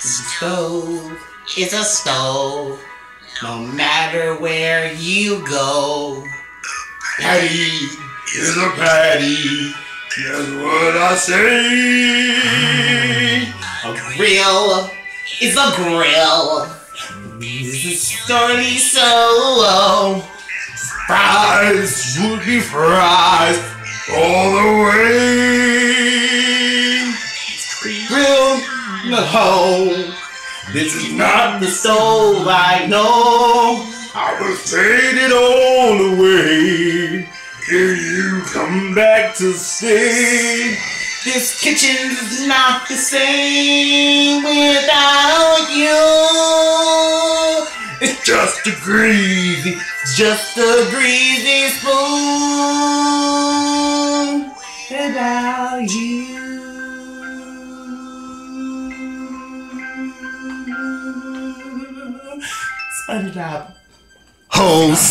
stove is a stove. No matter where you go. Patty is a patty. That's what I say. A grill is a grill. this Is a story so Fries would be fries all the way. Hole. This is not the stove I know. I was faded all the way. Here you come back to stay. This kitchen's not the same without you. It's Just a greasy just a greasy spoon SpongeBob. host.